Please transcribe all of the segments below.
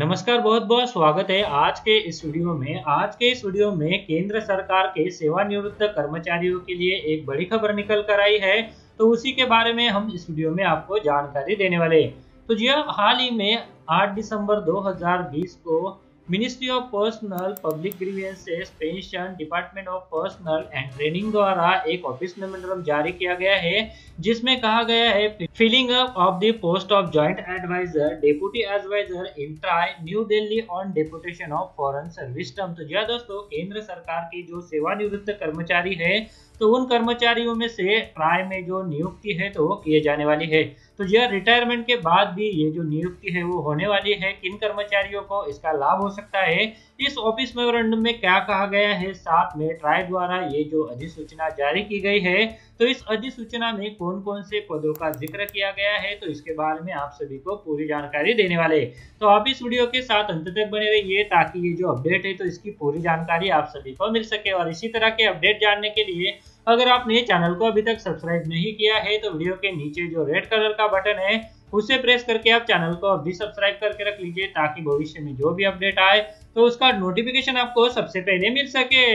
नमस्कार बहुत बहुत स्वागत है आज के इस वीडियो में। आज के इस वीडियो में केंद्र सरकार के सेवानिवृत्त कर्मचारियों के लिए एक बड़ी खबर निकल कर आई है। तो उसी के बारे में हम इस वीडियो में आपको जानकारी देने वाले तो जी हाँ, हाल ही में 8 दिसंबर 2020 को ministry of personnel public grievances pension department of personnel and training द्वारा एक ऑफ़िस मेमोरेंडम जारी किया गया है, जिसमें कहा गया है filling up of the post of joint advisor deputy advisor in TRAI new Delhi on deputation of foreign service term तो जी दोस्तों, केंद्र सरकार की जो सेवानिवृत्त कर्मचारी है तो उन कर्मचारियों में से ट्राई में जो नियुक्ति है तो वो किए जाने वाली है। तो यह रिटायरमेंट के बाद भी ये जो नियुक्ति है वो होने वाली है। किन कर्मचारियों को इसका लाभ हो सकता है? इस ऑफ़िस मेमोरेंडम में क्या कहा गया है? साथ में ट्राई द्वारा ये जो अधिसूचना जारी की गई है तो इस अधिसूचना में कौन कौन से पदों का ज़िक्र किया गया है? तो इसके बारे में आप सभी को पूरी जानकारी देने वाले तो आप इस वीडियो के साथ अंत तक बने रहिए ताकि ये जो अपडेट है तो इसकी पूरी जानकारी आप सभी को मिल सके। और इसी तरह के अपडेट जानने के लिए अगर आपने चैनल को अभी तक सब्सक्राइब नहीं किया है तो वीडियो के नीचे जो रेड कलर का बटन है, उसे प्रेस करके आप चैनल को अभी सब्सक्राइब करके रख लीजिए, ताकि भविष्य में जो भी अपडेट आए तो उसका नोटिफिकेशन आपको सबसे पहले मिल सके।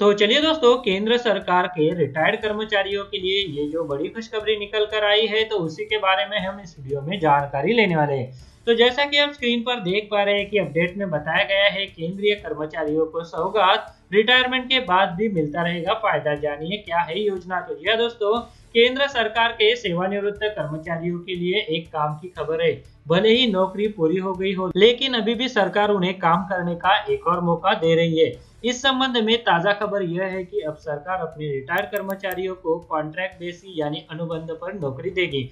तो चलिए दोस्तों, केंद्र सरकार के रिटायर्ड कर्मचारियों के लिए ये जो बड़ी खुशखबरी निकल कर आई है तो उसी के बारे में हम इस वीडियो में जानकारी लेने वाले हैं। तो जैसा कि आप स्क्रीन पर देख पा रहे हैं कि अपडेट में बताया गया है, केंद्रीय कर्मचारियों को सौगात रिटायरमेंट के बाद भी मिलता रहेगा फ़ायदा। जानिए क्या है योजना। तो जी हाँ दोस्तों केंद्र सरकार के सेवानिवृत्त कर्मचारियों के लिए एक काम की खबर है। भले ही नौकरी पूरी हो गई हो, लेकिन अभी भी सरकार उन्हें काम करने का एक और मौका दे रही है। इस संबंध में ताज़ा खबर यह है कि अब सरकार अपने रिटायर्ड कर्मचारियों को कॉन्ट्रैक्ट बेसी यानी अनुबंध पर नौकरी देगी।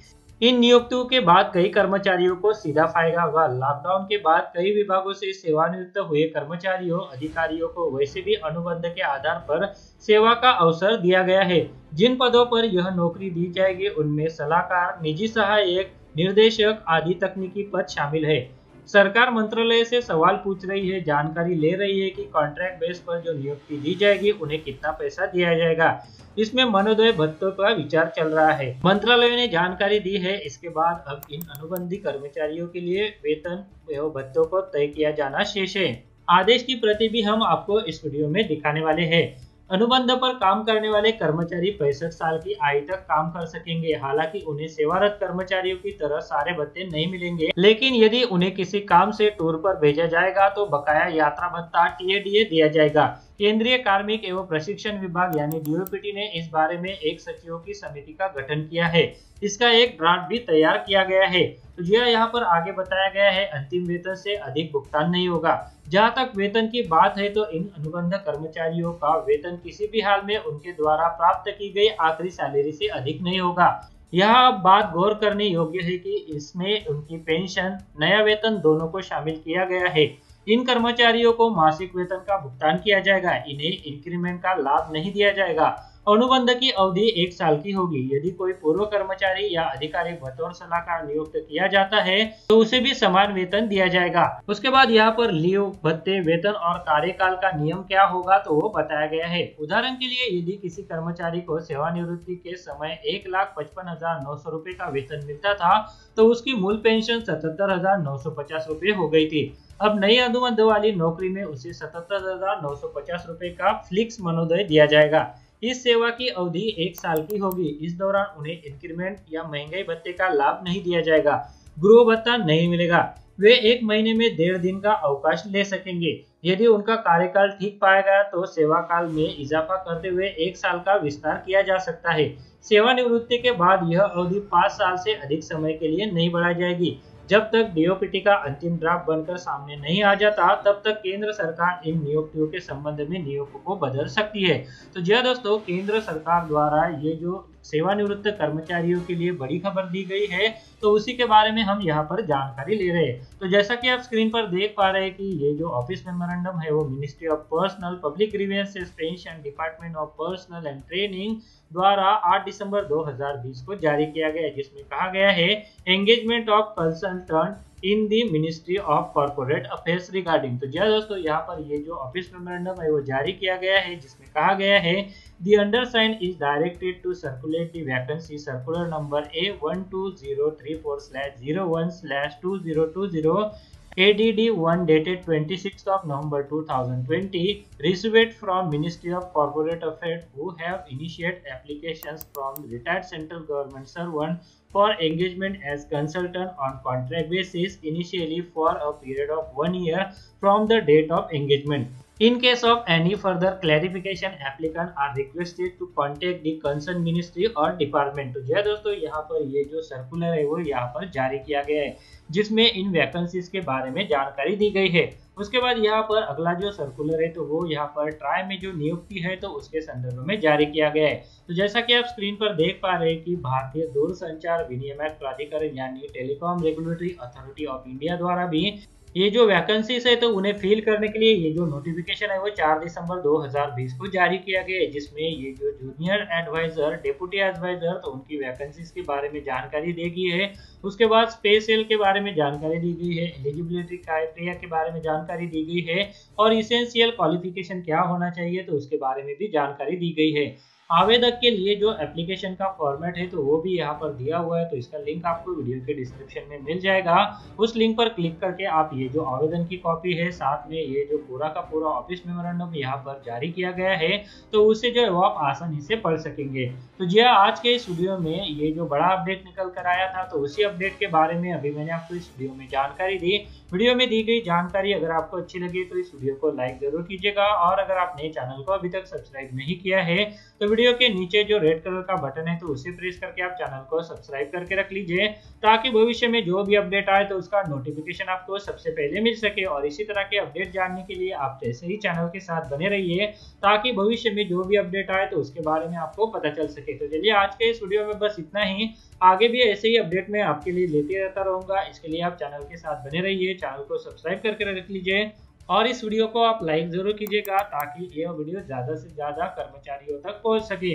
इन नियुक्तियों के बाद कई कर्मचारियों को सीधा फ़ायदा होगा लॉकडाउन के बाद कई विभागों से सेवानिवृत्त हुए कर्मचारियों, अधिकारियों को वैसे भी अनुबंध के आधार पर सेवा का अवसर दिया गया है। जिन पदों पर यह नौकरी दी जाएगी, उनमें सलाहकार, निजी सहायक, निर्देशक आदि तकनीकी पद शामिल है। सरकार मंत्रालय से सवाल पूछ रही है, जानकारी ले रही है कि कॉन्ट्रैक्ट बेस पर जो नियुक्ति दी जाएगी, उन्हें कितना पैसा दिया जाएगा। इसमें मनोदय भत्तों का विचार चल रहा है। मंत्रालय ने जानकारी दी है, इसके बाद अब इन अनुबंधी कर्मचारियों के लिए वेतन एवं भत्तों को तय किया जाना शेष है। आदेश की प्रति भी हम आपको इस वीडियो में दिखाने वाले हैं। अनुबंध पर काम करने वाले कर्मचारी पैंसठ साल की आयु तक काम कर सकेंगे। हालाँकि उन्हें सेवारत कर्मचारियों की तरह सारे भत्ते नहीं मिलेंगे। लेकिन यदि उन्हें किसी काम से टूर पर भेजा जाएगा तो बकाया यात्रा भत्ता टीएडीए दिया जाएगा। केंद्रीय कार्मिक एवं प्रशिक्षण विभाग यानी डीओपीटी ने इस बारे में एक सचिवों की समिति का गठन किया है। इसका एक ड्राफ्ट भी तैयार किया गया है। तो यह यहाँ पर आगे बताया गया है, अंतिम वेतन से अधिक भुगतान नहीं होगा। जहाँ तक वेतन की बात है तो इन अनुबंध कर्मचारियों का वेतन किसी भी हाल में उनके द्वारा प्राप्त की गई आखिरी सैलरी से अधिक नहीं होगा। यह बात गौर करने योग्य है कि इसमें उनकी पेंशन नया वेतन दोनों को शामिल किया गया है। इन कर्मचारियों को मासिक वेतन का भुगतान किया जाएगा। इन्हें इंक्रीमेंट का लाभ नहीं दिया जाएगा। अनुबंध की अवधि एक साल की होगी। यदि कोई पूर्व कर्मचारी या अधिकारी बतौर सलाहकार नियुक्त किया जाता है तो उसे भी समान वेतन दिया जाएगा। उसके बाद यहाँ पर लीव, भत्ते, वेतन और कार्यकाल का नियम क्या होगा तो वो बताया गया है। उदाहरण के लिए, यदि किसी कर्मचारी को सेवानिवृत्ति के समय एक लाख पचपन हज़ार नौ सौ रूपए का वेतन मिलता था तो उसकी मूल पेंशन सतहत्तर हज़ार नौ सौ पचास रूपए हो गई थी। अब नई अनुबंध वाली नौकरी में उसे सतहत्तर हज़ार नौ सौ पचास रूपए का फ्लिक्स मनोदय दिया जाएगा। इस सेवा की अवधि एक साल की होगी। इस दौरान उन्हें इंक्रीमेंट या महँगाई भत्ते का लाभ नहीं दिया जाएगा। गृह भत्ता नहीं मिलेगा। वे एक महीने में डेढ़ दिन का अवकाश ले सकेंगे। यदि उनका कार्यकाल ठीक पाया गया तो सेवा काल में इजाफा करते हुए एक साल का विस्तार किया जा सकता है। सेवानिवृत्ति के बाद यह अवधि पाँच साल से अधिक समय के लिए नहीं बढ़ाई जाएगी। जब तक डीओपीटी का अंतिम ड्राफ्ट बनकर सामने नहीं आ जाता, तब तक केंद्र सरकार इन नियुक्तियों के संबंध में नियुक्तों को बदल सकती है। तो जी हाँ दोस्तों, केंद्र सरकार द्वारा ये जो सेवानिवृत्त कर्मचारियों के लिए बड़ी खबर दी गई है तो उसी के बारे में हम यहाँ पर जानकारी ले रहे हैं। तो जैसा कि आप स्क्रीन पर देख पा रहे हैं कि ये जो ऑफ़िस मेमोरेंडम है, वो ministry of personnel public grievances pension department of personnel and training द्वारा 8 दिसंबर 2020 को जारी किया गया जिसमें कहा गया है engagement of consultant in the ministry of corporate affairs regarding तो जय दोस्तों, यहाँ पर ये जो ऑफ़िस मेमोरेंडम है, वो जारी किया गया है, जिसमें कहा गया है the under sign is directed to circulate the vacancy circular number A one two zero three four slash zero one slash two zero two zero A D D one dated twenty six of November two thousand twenty received from ministry of corporate affair who have initiate application from retired central government servant for engagement as consultant on contract basis initially for a period of one year from the date of engagement. In case of any further clarification, applicant are requested to contact the concerned ministry or department. तो जय दोस्तों यहाँ पर ये जो circular है वो यहाँ पर जारी किया गया है जिसमें इन वैकेंसीज के बारे में जानकारी दी गई है उसके बाद यहाँ पर अगला जो सर्कुलर है तो वो यहाँ पर ट्राई में जो नियुक्ति है तो उसके संदर्भ में जारी किया गया है तो जैसा कि आप स्क्रीन पर देख पा रहे हैं कि भारतीय दूरसंचार विनियामक प्राधिकरण यानी telecom regulatory authority of India द्वारा भी ये जो वैकेंसीज है तो उन्हें फिल करने के लिए ये जो नोटिफिकेशन है, वो 4 दिसंबर 2020 को जारी किया गया है, जिसमें ये जो जूनियर एडवाइजर डेप्यूटी एडवाइजर तो उनकी वैकेंसीज के बारे में जानकारी दी गई है। उसके बाद स्पेस सेल के बारे में जानकारी दी गई है एलिजिबिलिटी क्राइटेरिया के बारे में जानकारी दी गई है, और इसेंशियल क्वालिफिकेशन क्या होना चाहिए तो उसके बारे में भी जानकारी दी गई है। आवेदक के लिए जो एप्लीकेशन का फॉर्मेट है तो वो भी यहाँ पर दिया हुआ है तो इसका लिंक आपको वीडियो के डिस्क्रिप्शन में मिल जाएगा। उस लिंक पर क्लिक करके आप ये जो आवेदन की कॉपी है साथ में ये जो पूरा का पूरा ऑफ़िस मेमोरेंडम यहाँ पर जारी किया गया है तो उसे जो है वो आप आसानी से पढ़ सकेंगे। तो जी हाँ, आज के इस वीडियो में ये जो बड़ा अपडेट निकल कर आया था तो उसी अपडेट के बारे में अभी मैंने आपको इस वीडियो में जानकारी दी। वीडियो में दी गई जानकारी अगर आपको अच्छी लगी तो इस वीडियो को लाइक ज़रूर कीजिएगा। और अगर आपने चैनल को अभी तक सब्सक्राइब नहीं किया है तो वीडियो के नीचे जो रेड कलर का बटन है तो उसे प्रेस करके आप चैनल को सब्सक्राइब करके रख लीजिए, ताकि भविष्य में जो भी अपडेट आए तो उसका नोटिफिकेशन आपको सबसे पहले मिल सके। और इसी तरह के अपडेट जानने के लिए आप जैसे ही चैनल के साथ बने रहिए, ताकि भविष्य में जो भी अपडेट आए तो उसके बारे में आपको पता चल सके। तो चलिए, आज के इस वीडियो में बस इतना ही। आगे भी ऐसे ही अपडेट मैं आपके लिए लेते रहता रहूँगा। इसके लिए आप चैनल के साथ बने रहिए। चैनल को सब्सक्राइब करके रख लीजिए और इस वीडियो को आप लाइक ज़रूर कीजिएगा ताकि ये वीडियो ज़्यादा से ज़्यादा कर्मचारियों तक पहुँच सके।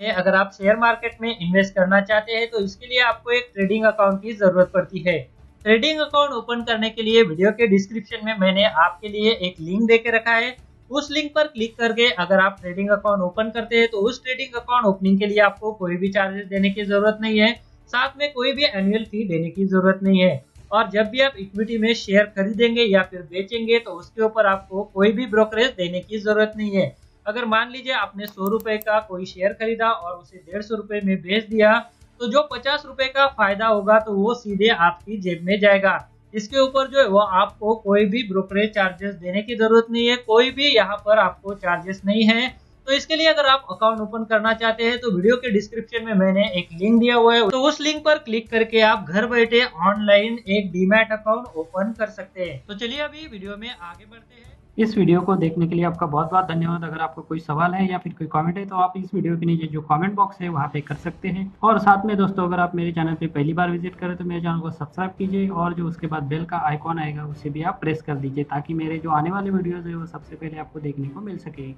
अगर आप शेयर मार्केट में इन्वेस्ट करना चाहते हैं तो इसके लिए आपको एक ट्रेडिंग अकाउंट की ज़रूरत पड़ती है। ट्रेडिंग अकाउंट ओपन करने के लिए वीडियो के डिस्क्रिप्शन में मैंने आपके लिए एक लिंक दे के रखा है। उस लिंक पर क्लिक करके अगर आप ट्रेडिंग अकाउंट ओपन करते हैं तो उस ट्रेडिंग अकाउंट ओपनिंग के लिए आपको कोई भी चार्जेस देने की ज़रूरत नहीं है। साथ में कोई भी एनुअल फ़ी देने की ज़रूरत नहीं है। और जब भी आप इक्विटी में शेयर खरीदेंगे या फिर बेचेंगे तो उसके ऊपर आपको कोई भी ब्रोकरेज देने की ज़रूरत नहीं है। अगर मान लीजिए आपने सौ रुपए का कोई शेयर खरीदा और उसे डेढ़ सौ रुपए में बेच दिया तो जो पचास रुपए का फ़ायदा होगा तो वो सीधे आपकी जेब में जाएगा। इसके ऊपर जो है, वो आपको कोई भी ब्रोकरेज चार्जेस देने की ज़रूरत नहीं है। कोई भी यहाँ पर आपको चार्जेस नहीं है। तो इसके लिए अगर आप अकाउंट ओपन करना चाहते हैं तो वीडियो के डिस्क्रिप्शन में मैंने एक लिंक दिया हुआ है। तो उस लिंक पर क्लिक करके आप घर बैठे ऑनलाइन एक डीमैट अकाउंट ओपन कर सकते हैं। तो चलिए अभी वीडियो में आगे बढ़ते हैं। इस वीडियो को देखने के लिए आपका बहुत बहुत धन्यवाद। अगर आपको कोई सवाल है या फिर कोई कमेंट है तो आप इस वीडियो के नीचे जो कमेंट बॉक्स है, वहाँ पे कर सकते हैं। और साथ में दोस्तों, अगर आप मेरे चैनल पे पहली बार विज़िट करें तो मेरे चैनल को सब्सक्राइब कीजिए और जो उसके बाद बेल का आइकॉन आएगा, उसे भी आप प्रेस कर दीजिए, ताकि मेरे जो आने वाले वीडियोज़ है, वो सबसे पहले आपको देखने को मिल सके।